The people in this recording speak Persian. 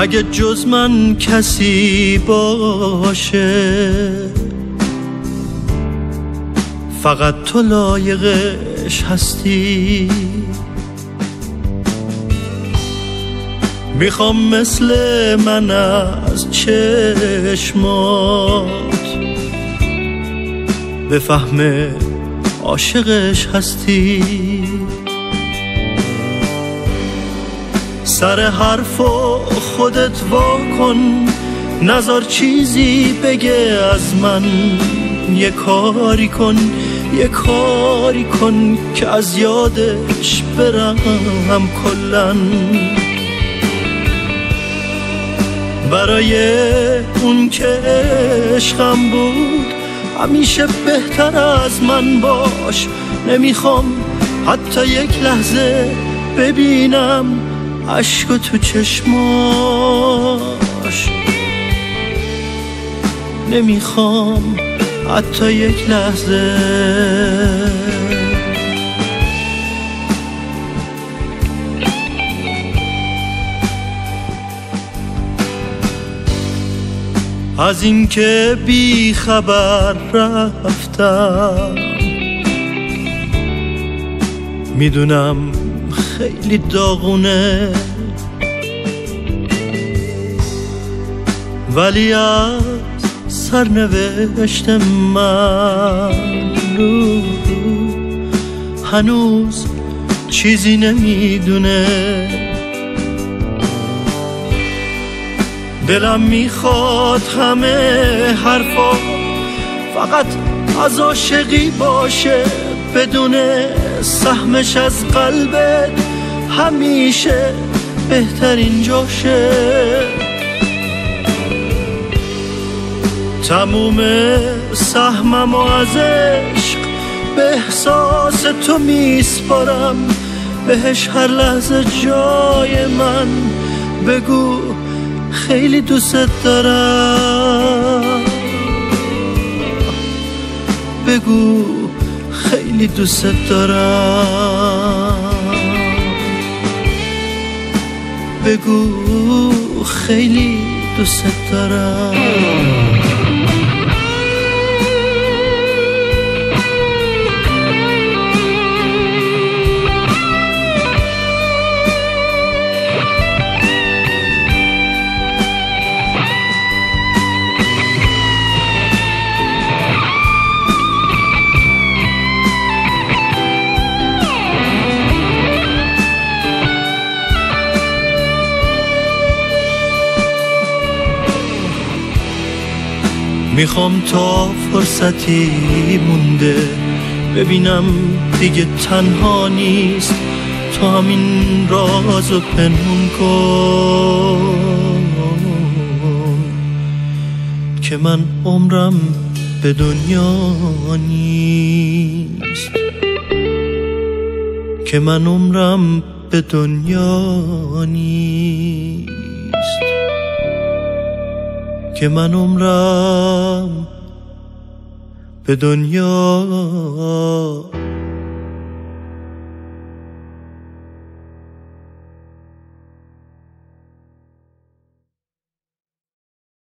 اگه جز من کسی باشه فقط تو لایقش هستی. می‌خوام مثل من از چشمات بفهمه عاشقش هستی. سر حرف و خودت وا کن. نظر چیزی بگه از من. یه کاری کن یه کاری کن که از یادش برم کلن برای اون که عشقم بود همیشه بهتر از من باش. نمی‌خوام حتی یک لحظه ببینم عشق تو چشماش. نمی‌خوام حتی یک لحظه. از اینکه بی خبر رفتم می‌دونم خیلی داغونه. ولی از سرنوشت من هنوز چیزی نمی‌دونه. دلم می‌خواد همه حرفا فقط از عاشقی باشه بدون سهمش از قلبت. همیشه بهترین جاشه. تموم سهمم و از عشق به احساس تو میسپارم. بهش هر لحظه جای من بگو خیلی دوست دارم. بگو خیلی دوست دارم. بگو خیلی دوست دارم. می‌خوام تا فرصتی مونده. ببینم دیگه تنها نیست. تو همین رازو پنهون کن. که من عمرم به دنیا نیست. که من عمرم به دنیا نیست. که من عمرم به دنیا